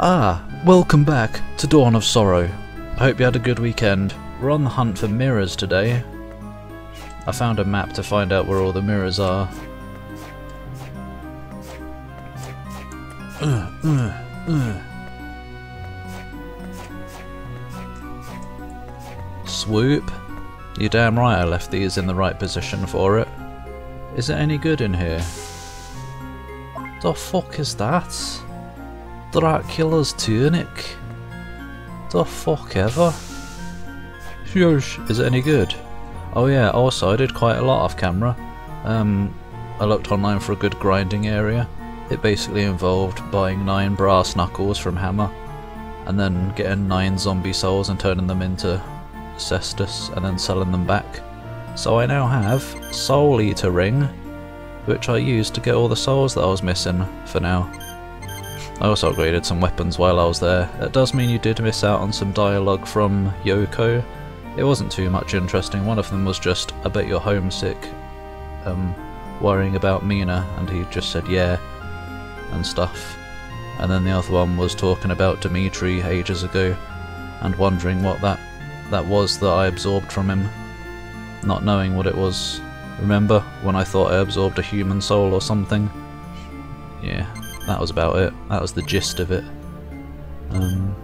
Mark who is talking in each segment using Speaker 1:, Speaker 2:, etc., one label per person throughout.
Speaker 1: Ah, welcome back to Dawn of Sorrow. I hope you had a good weekend. We're on the hunt for mirrors today. I found a map to find out where all the mirrors are. Uh, uh, uh. Swoop. You're damn right I left these in the right position for it. Is it any good in here? The fuck is that? Dracula's tunic? The fuck ever? Shush, is it any good? Oh yeah, also I did quite a lot off camera. Um, I looked online for a good grinding area. It basically involved buying 9 brass knuckles from Hammer, and then getting 9 zombie souls and turning them into cestus, and then selling them back. So I now have Soul Eater Ring, which I used to get all the souls that I was missing for now. I also upgraded some weapons while I was there. That does mean you did miss out on some dialogue from Yoko. It wasn't too much interesting. One of them was just, I bet you're homesick, um, worrying about Mina, and he just said yeah, and stuff. And then the other one was talking about Dimitri ages ago, and wondering what that, that was that I absorbed from him, not knowing what it was. Remember when I thought I absorbed a human soul or something? Yeah, that was about it. That was the gist of it. Um,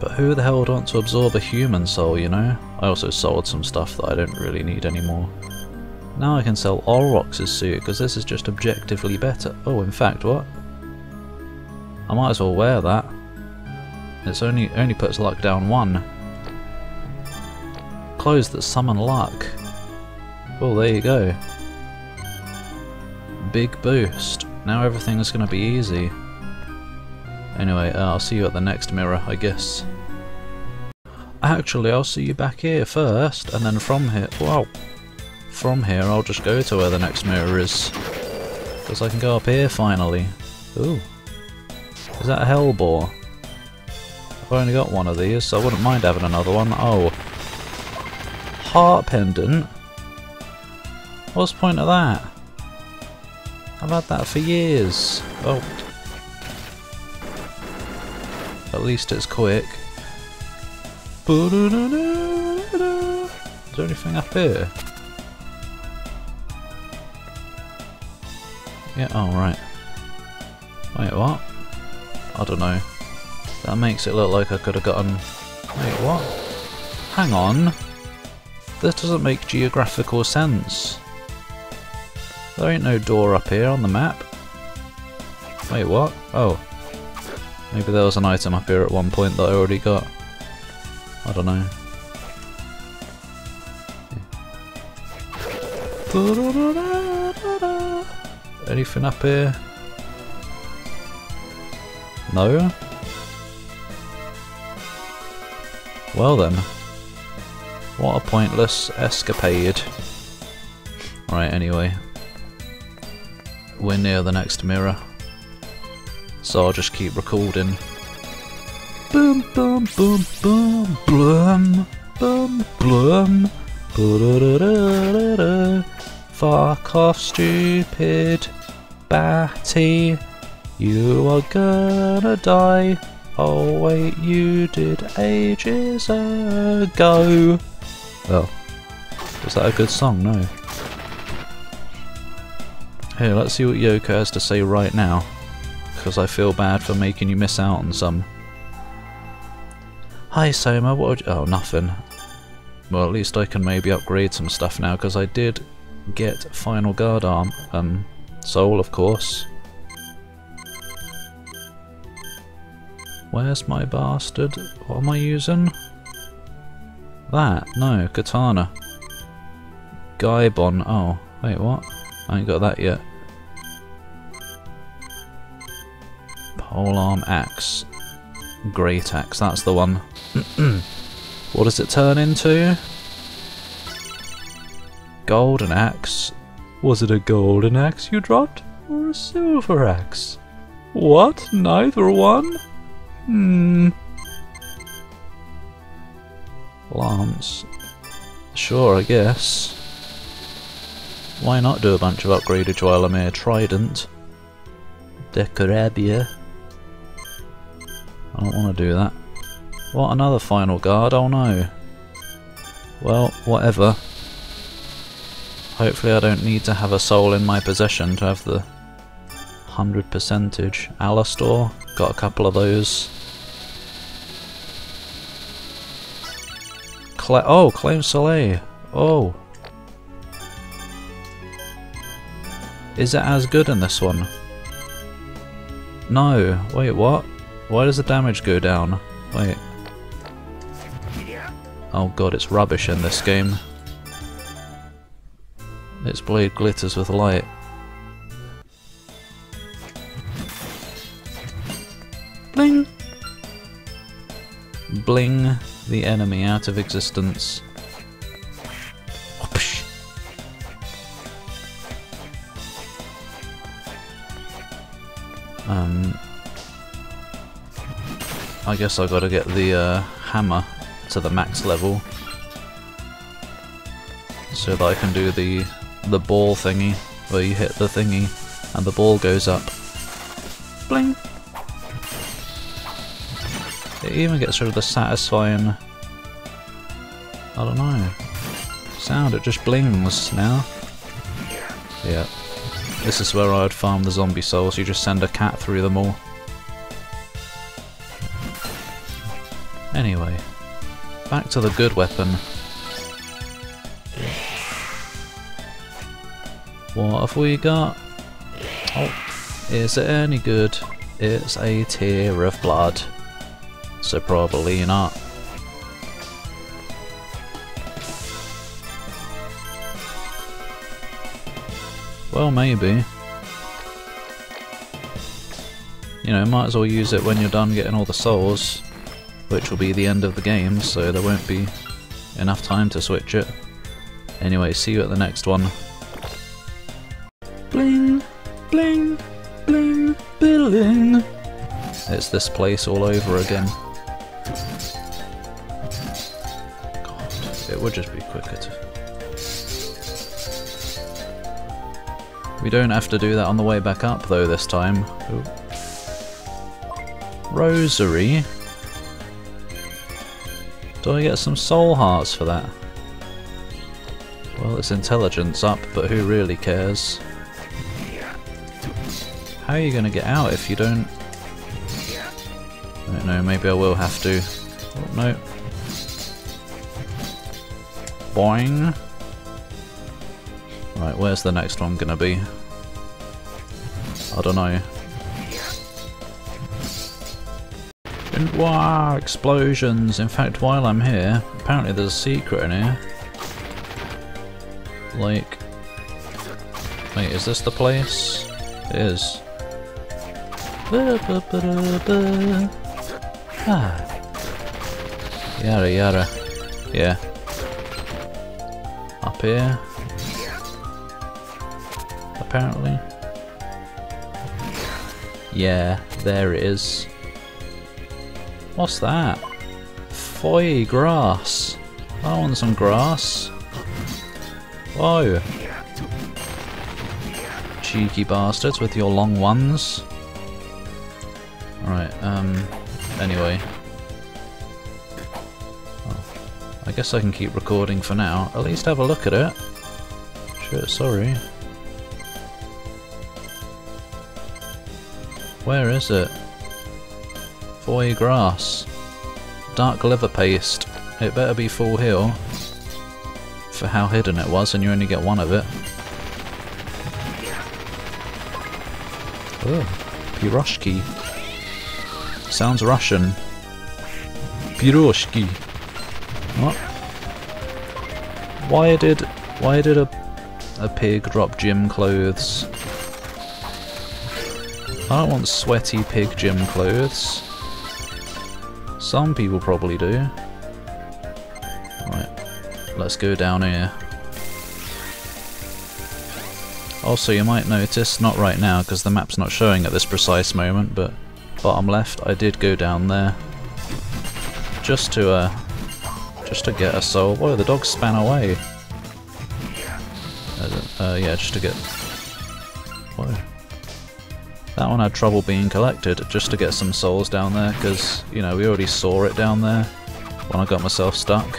Speaker 1: but who the hell would want to absorb a human soul, you know? I also sold some stuff that I don't really need anymore. Now I can sell Olrox's suit, because this is just objectively better. Oh, in fact, what? I might as well wear that. It's only only puts luck down one. Clothes that summon luck. Well, there you go. Big boost. Now everything's going to be easy. Anyway, uh, I'll see you at the next mirror, I guess. Actually, I'll see you back here first, and then from here... Wow! From here, I'll just go to where the next mirror is. Because I can go up here, finally. Ooh. Is that a Hellbore? I've only got one of these, so I wouldn't mind having another one. Oh. Heart Pendant? What's the point of that? I've had that for years. Oh. At least it's quick. Is there anything up here? Yeah, oh right. Wait, what? I don't know. That makes it look like I could have gotten... Wait, what? Hang on. This doesn't make geographical sense. There ain't no door up here on the map. Wait, what? Oh. Maybe there was an item up here at one point that I already got. I don't know. Anything up here? No? Well then. What a pointless escapade. Right, anyway. We're near the next mirror. So I'll just keep recording. Boom, boom, boom, boom, blum, boom, blum. Fuck off, stupid Batty. You are gonna die. Oh wait, you did ages ago. Well, was that a good song? No. Here, let's see what Yoko has to say right now. Because I feel bad for making you miss out on some. Hi Soma, what Oh, nothing. Well, at least I can maybe upgrade some stuff now, because I did get Final Guard Arm, um, Soul, of course. Where's my bastard? What am I using? That? No, Katana. Gaibon. Oh, wait, what? I ain't got that yet. Polearm Axe. Great Axe, that's the one. what does it turn into? Golden Axe. Was it a golden axe you dropped? Or a silver axe? What? Neither one? Hmm. Lance. Sure, I guess. Why not do a bunch of upgraded while I'm here? Trident. Decarabia. I don't want to do that. What, another final guard? Oh no. Well, whatever. Hopefully I don't need to have a soul in my possession to have the 100 percentage. Alastor, got a couple of those. Cla oh, Claimh Solais. Oh. Is it as good in this one? No. Wait, what? Why does the damage go down? Wait. Oh god, it's rubbish in this game. Its blade glitters with light. Bling! Bling the enemy out of existence. I guess I've gotta get the uh, hammer to the max level so that I can do the the ball thingy where you hit the thingy and the ball goes up. Bling! It even gets rid of the satisfying... I don't know. Sound, it just blings now. Yeah. This is where I would farm the zombie souls, you just send a cat through them all. Back to the good weapon. What have we got? Oh, is it any good? It's a tear of blood. So probably not. Well, maybe. You know, might as well use it when you're done getting all the souls, which will be the end of the game, so there won't be enough time to switch it. Anyway, see you at the next one. Bling, bling, bling, bling. It's this place all over again. God, it would just be quicker to... We don't have to do that on the way back up though this time. Ooh. Rosary? Do I get some soul hearts for that? Well, it's intelligence up, but who really cares? How are you going to get out if you don't... I don't know, maybe I will have to. Oh, no. Boing. Right, where's the next one gonna be? I don't know. And, wow, explosions! In fact, while I'm here, apparently there's a secret in here. Like... Wait, is this the place? It is. Ah. Yada yada. Yeah. Up here apparently. Yeah, there it is. What's that? Foie gras. I want some grass. Whoa. Cheeky bastards with your long ones. Right, um, anyway. Oh, I guess I can keep recording for now. At least have a look at it. Shit, sorry. Where is it? Foie gras. Dark liver paste. It better be full heal. For how hidden it was and you only get one of it. Oh, Piroshki. Sounds Russian. Piroshki. What? Why did why did a a pig drop gym clothes? I don't want sweaty pig gym clothes. Some people probably do. Right, let's go down here. Also, you might notice, not right now because the map's not showing at this precise moment, but bottom left, I did go down there. Just to, uh, just to get a soul. Whoa, the dog span away. Uh, uh, yeah, just to get... Whoa. That one had trouble being collected just to get some souls down there because, you know, we already saw it down there when I got myself stuck.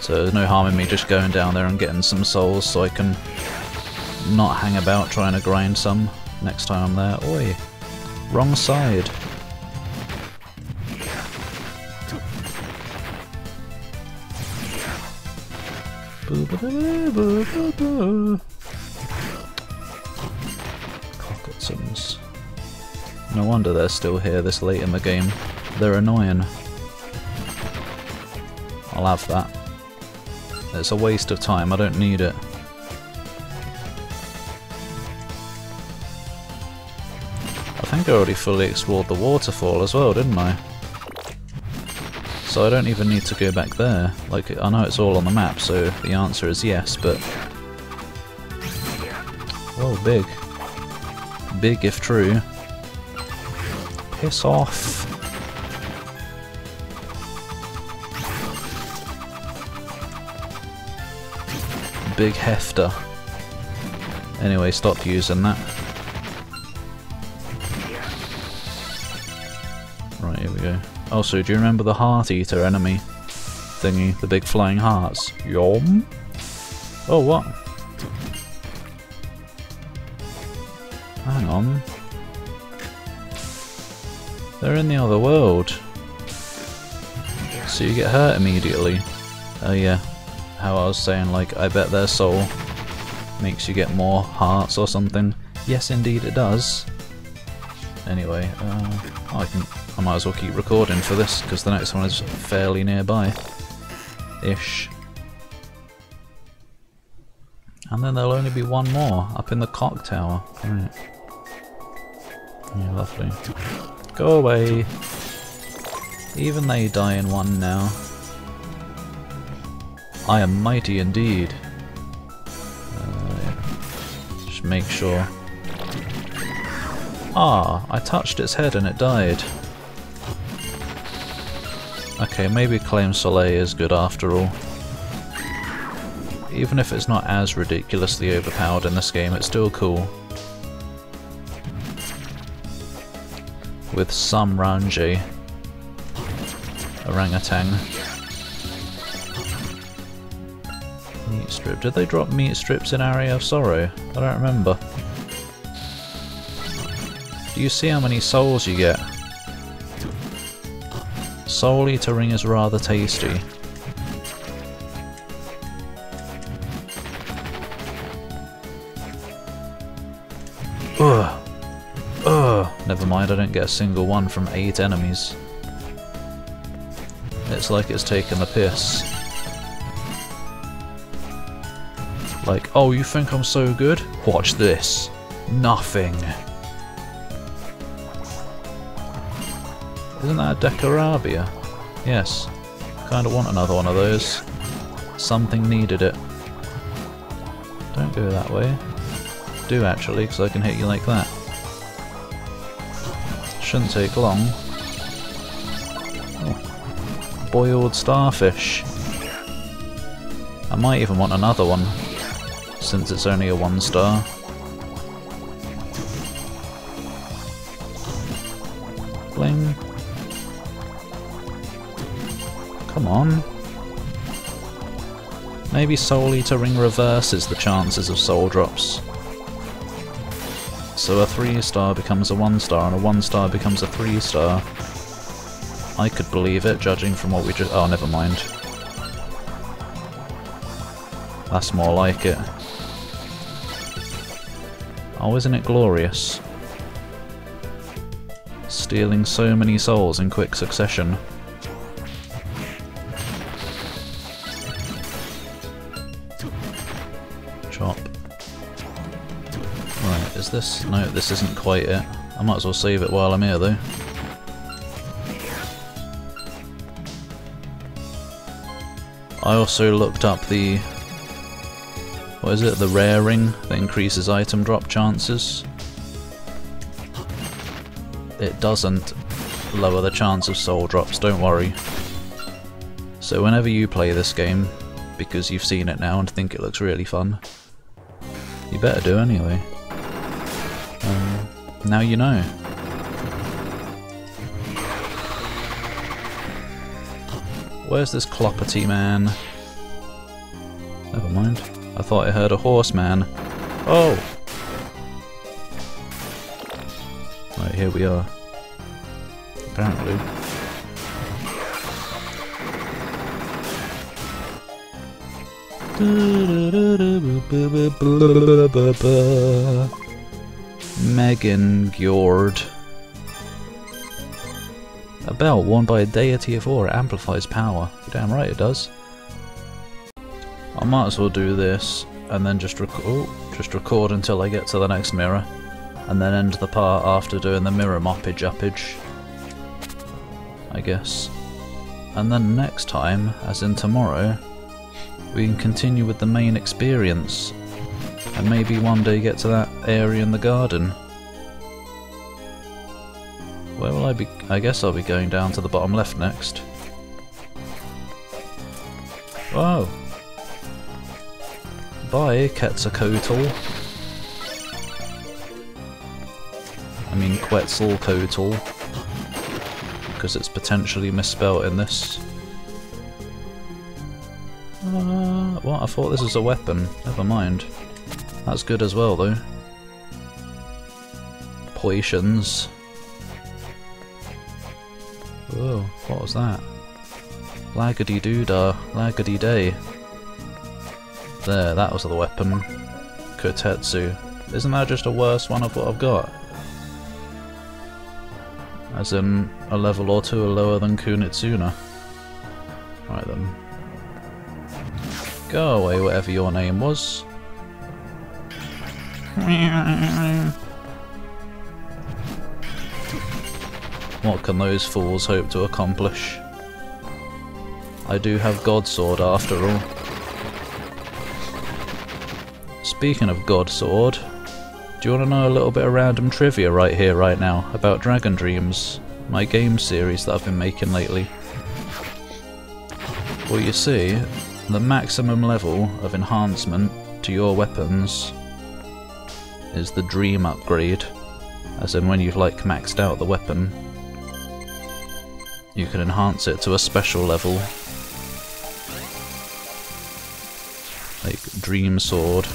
Speaker 1: So there's no harm in me just going down there and getting some souls so I can not hang about trying to grind some next time I'm there. Oi! Wrong side! Cocketsons. No wonder they're still here this late in the game. They're annoying. I'll have that. It's a waste of time, I don't need it. I think I already fully explored the waterfall as well, didn't I? So I don't even need to go back there. Like, I know it's all on the map, so the answer is yes, but... Whoa, big. Big if true. Piss off. Big hefter. Anyway, stop using that. Right, here we go. Also, do you remember the Heart Eater enemy thingy? The big flying hearts? Yom? Oh, what? They're in the other world. So you get hurt immediately. Oh yeah, how I was saying, like, I bet their soul makes you get more hearts or something. Yes, indeed it does. Anyway, uh, I can, I might as well keep recording for this, because the next one is fairly nearby. Ish. And then there'll only be one more, up in the clock tower. Right. Yeah, lovely. Go away! Even they die in one now. I am mighty indeed. Uh, just make sure. Ah, I touched its head and it died. Okay, maybe Claimh Solais is good after all. Even if it's not as ridiculously overpowered in this game, it's still cool. With some Ranji. Orangutan. Meat strip. Did they drop meat strips in Aria of Sorrow? I don't remember. Do you see how many souls you get? Soul Eater Ring is rather tasty. Ugh. Never mind, I don't get a single one from eight enemies. It's like it's taken the piss. Like, oh, you think I'm so good? Watch this. Nothing. Isn't that a Decarabia? Yes. Kinda want another one of those. Something needed it. Don't go that way. Do actually, because I can hit you like that. Shouldn't take long. Oh. Boiled starfish. I might even want another one, since it's only a one star. Bling. Come on. Maybe Soul Eater Ring reverses the chances of soul drops. So a 3 star becomes a 1 star and a 1 star becomes a 3 star. I could believe it, judging from what we just- oh, never mind. That's more like it. Oh, isn't it glorious? Stealing so many souls in quick succession. This... No, this isn't quite it. I might as well save it while I'm here, though. I also looked up the... What is it? The rare ring that increases item drop chances. It doesn't lower the chance of soul drops, don't worry. So whenever you play this game, because you've seen it now and think it looks really fun, you better do anyway. Now you know. Where's this Clopperty man? Never mind. I thought I heard a horseman. Oh! Right, here we are. Apparently. Megingjord. A bell worn by a deity of ore amplifies power. You're damn right it does. I might as well do this and then just, just record until I get to the next mirror and then end the part after doing the mirror moppage uppage. I guess. And then next time, as in tomorrow, we can continue with the main experience and maybe one day get to that area in the garden. Where will I be? I guess I'll be going down to the bottom left next. Whoa! Bye, Quetzalcoatl. I mean Quetzalcoatl. Because it's potentially misspelt in this. Uh, what? I thought this was a weapon. Never mind. That's good as well, though. Potions. Whoa, what was that? Laggedy doodah, laggedy day. There, that was the weapon. Kotetsu. Isn't that just a worse one of what I've got? As in, a level or two lower than Kunitsuna. Right then. Go away, whatever your name was. What can those fools hope to accomplish? I do have God Sword after all. Speaking of God Sword, do you want to know a little bit of random trivia right here, right now, about Dragon Dreams, my game series that I've been making lately? Well, you see, the maximum level of enhancement to your weapons is the Dream upgrade, as in when you've like maxed out the weapon, you can enhance it to a special level. Like Dream Sword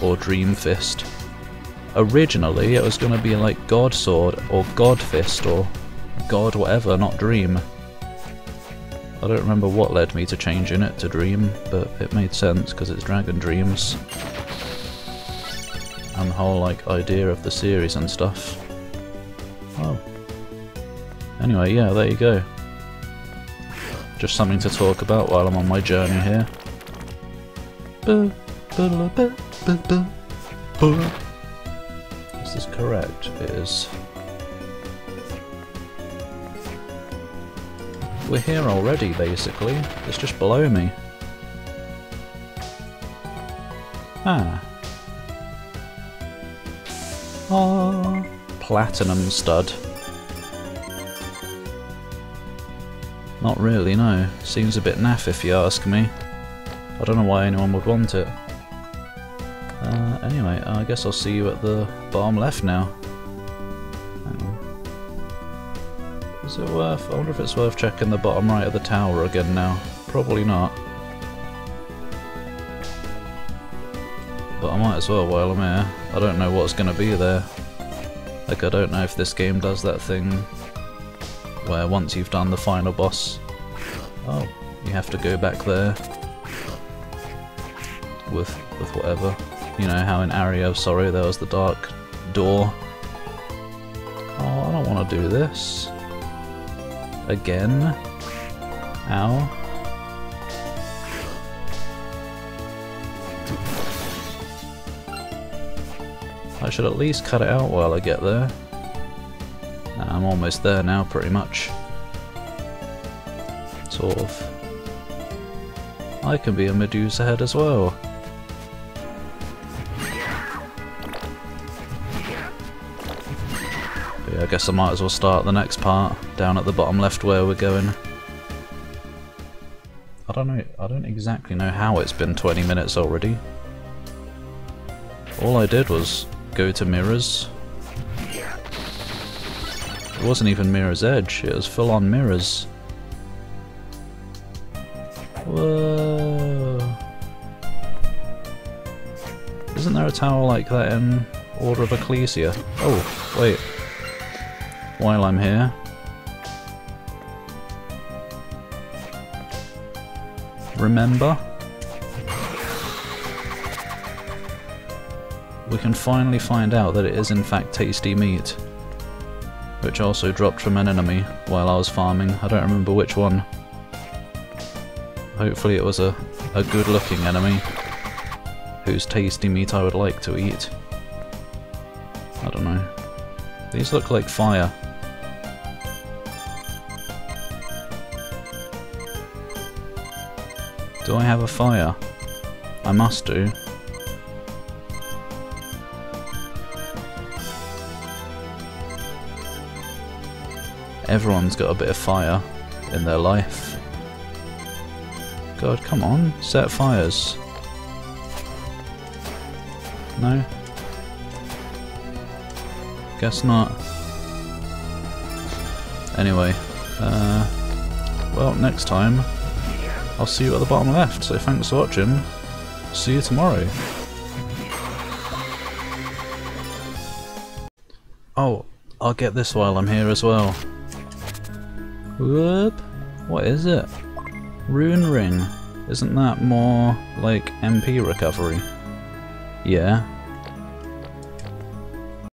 Speaker 1: or Dream Fist. Originally it was going to be like God Sword or God Fist or God whatever, not Dream. I don't remember what led me to changing it to Dream, but it made sense because it's Dragon Dreams. And the whole like idea of the series and stuff. Oh. Anyway, yeah, there you go. Just something to talk about while I'm on my journey here. Is this correct? It is. We're here already, basically. It's just below me. Ah. Oh, platinum stud. Not really, no. Seems a bit naff if you ask me. I don't know why anyone would want it. Uh, anyway, I guess I'll see you at the bottom left now. Is it worth... I wonder if it's worth checking the bottom right of the tower again now. Probably not. Might as well while I'm here. I don't know what's going to be there. Like, I don't know if this game does that thing where once you've done the final boss, oh, you have to go back there with with whatever. You know how in Ario, sorry, there was the dark door. Oh, I don't want to do this. Again? Ow. Should at least cut it out while I get there. I'm almost there now, pretty much. Sort of. I can be a Medusa head as well. But yeah, I guess I might as well start the next part, down at the bottom left where we're going. I don't know, I don't exactly know how it's been 20 minutes already. All I did was go to mirrors, It wasn't even Mirror's Edge, it was full on mirrors. Whoa. Isn't there a tower like that in Order of Ecclesia? Oh, wait. While I'm here. Remember? We can finally find out that it is in fact tasty meat. Which also dropped from an enemy while I was farming. I don't remember which one. Hopefully it was a, a good looking enemy whose tasty meat I would like to eat. I don't know. These look like fire. Do I have a fire? I must do. Everyone's got a bit of fire in their life. God, come on, set fires. No? Guess not. Anyway, uh, well, next time, I'll see you at the bottom left, so thanks for watching. See you tomorrow. Oh, I'll get this while I'm here as well. Whoop! What is it? Rune Ring. Isn't that more like MP recovery? Yeah,